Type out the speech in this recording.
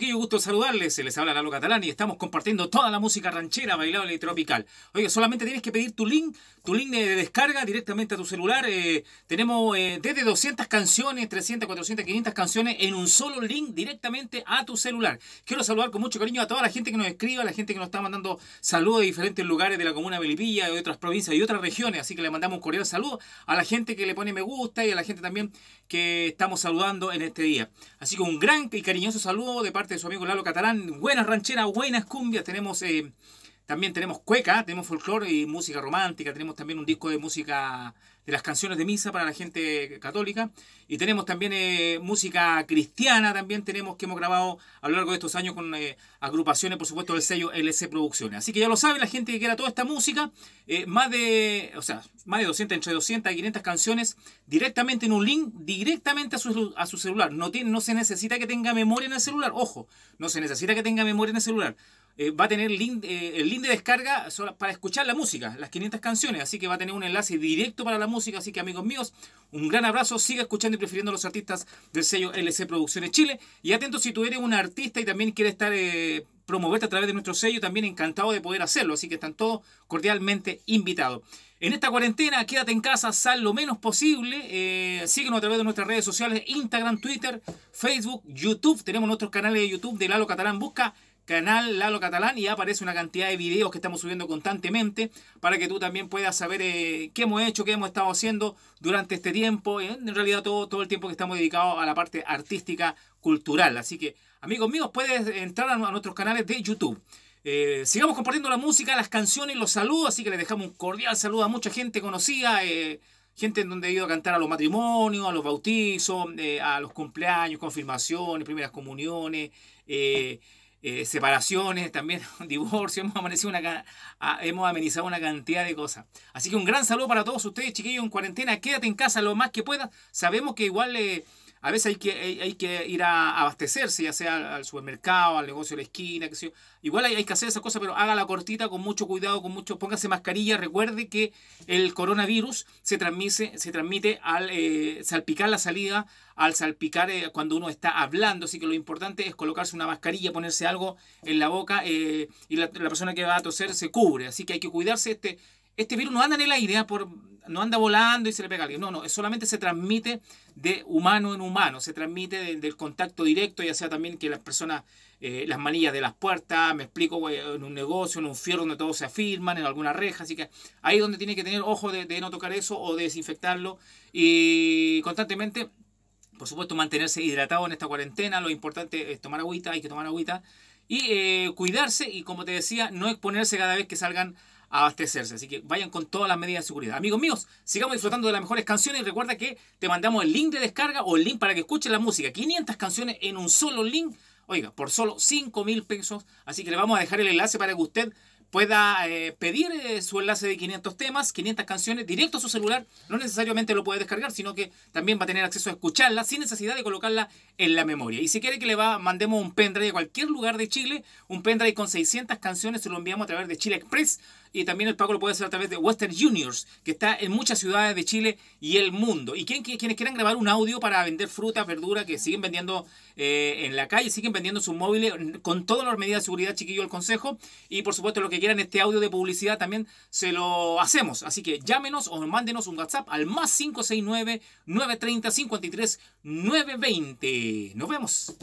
Qué gusto saludarles, se les habla Lalo Catalán y estamos compartiendo toda la música ranchera, bailable y tropical. Oye, solamente tienes que pedir tu link, tu link de descarga directamente a tu celular. Eh, tenemos eh, desde 200 canciones, 300, 400, 500 canciones en un solo link directamente a tu celular. Quiero saludar con mucho cariño a toda la gente que nos escribe, a la gente que nos está mandando saludos de diferentes lugares de la comuna de Melipilla, de otras provincias y otras regiones. Así que le mandamos un cordial saludo a la gente que le pone me gusta y a la gente también que estamos saludando en este día. Así que un gran y cariñoso saludo de parte de su amigo Lalo Catalán. Buenas rancheras, buenas cumbias. Tenemos eh, también tenemos cueca, tenemos folclore y música romántica. Tenemos también un disco de música de las canciones de misa para la gente católica. Y tenemos también eh, música cristiana, también tenemos que hemos grabado a lo largo de estos años con eh, agrupaciones, por supuesto, del sello LC Producciones. Así que ya lo sabe la gente que quiera toda esta música, más de, o sea, más de 200, entre 200 y 500 canciones directamente en un link, directamente a su, a su celular. No, tiene, no se necesita que tenga memoria en el celular, ojo, no se necesita que tenga memoria en el celular. Eh, va a tener link, eh, el link de descarga para escuchar la música, las 500 canciones, así que va a tener un enlace directo para la música, así que amigos míos, un gran abrazo, siga escuchando y prefiriendo a los artistas del sello LC Producciones Chile, y atento si tú eres un artista y también quieres estar... Eh, promoverte a través de nuestro sello, también encantado de poder hacerlo, así que están todos cordialmente invitados. En esta cuarentena, quédate en casa, sal lo menos posible. Eh, síguenos a través de nuestras redes sociales, Instagram, Twitter, Facebook, YouTube. Tenemos nuestros canales de YouTube de Lalo Catalán. Busca canal Lalo Catalán y aparece una cantidad de videos que estamos subiendo constantemente para que tú también puedas saber eh, qué hemos hecho, qué hemos estado haciendo durante este tiempo, eh, en realidad todo, todo el tiempo que estamos dedicados a la parte artística, cultural. Así que, amigos míos, puedes entrar a, nuestros canales de YouTube. Eh, sigamos compartiendo la música, las canciones, los saludos, así que les dejamos un cordial saludo a mucha gente conocida, gente en donde he ido a cantar a los matrimonios, a los bautizos, a los cumpleaños, confirmaciones, primeras comuniones, eh, separaciones, también divorcio, hemos, amanecido una, hemos amenizado una cantidad de cosas. Así que un gran saludo para todos ustedes, chiquillos, en cuarentena, quédate en casa lo más que puedas. Sabemos que igual eh, a veces hay que, hay, que ir a abastecerse, ya sea al supermercado, al negocio de la esquina, que sé Igual hay, que hacer esa cosa, pero hágala cortita, con mucho cuidado, con mucho, póngase mascarilla. Recuerde que el coronavirus se transmite, se transmite al eh, salpicar la salida, al salpicar eh, cuando uno está hablando. Así que lo importante es colocarse una mascarilla, ponerse algo en la boca eh, y la, la, persona que va a toser se cubre. Así que hay que cuidarse. Este, este virus no anda en el aire, ¿ah? por, no anda volando y se le pega a alguien. No, no, solamente se transmite de humano en humano, se transmite del contacto directo, ya sea también que las personas, eh, las manillas de las puertas, me explico, en un negocio, en un fierro donde todos se afirman, en alguna reja, así que ahí donde tiene que tener ojo de, no tocar eso o de desinfectarlo y constantemente, por supuesto, mantenerse hidratado en esta cuarentena, lo importante es tomar agüita, hay que tomar agüita y eh, cuidarse y como te decía, no exponerse cada vez que salgan abastecerse. Así que vayan con todas las medidas de seguridad. Amigos míos, sigamos disfrutando de las mejores canciones y recuerda que te mandamos el link de descarga o el link para que escuches la música. 500 canciones en un solo link. Oiga, por solo 5 mil pesos. Así que le vamos a dejar el enlace para que usted pueda eh, pedir eh, su enlace de 500 temas, 500 canciones directo a su celular. No necesariamente lo puede descargar, sino que también va a tener acceso a escucharla sin necesidad de colocarla en la memoria. Y si quiere que le va, mandemos un pendrive a cualquier lugar de Chile, un pendrive con 600 canciones, se lo enviamos a través de Chile Express y también el pago lo puede hacer a través de Western Juniors, que está en muchas ciudades de Chile y el mundo. Y quien, quienes quieran grabar un audio para vender frutas, verduras, que siguen vendiendo eh, en la calle, siguen vendiendo sus móviles con todas las medidas de seguridad, chiquillo, el consejo. Y por supuesto, lo que quieran este audio de publicidad también se lo hacemos. Así que llámenos o mándenos un WhatsApp al más 569 930 53 920. Nos vemos.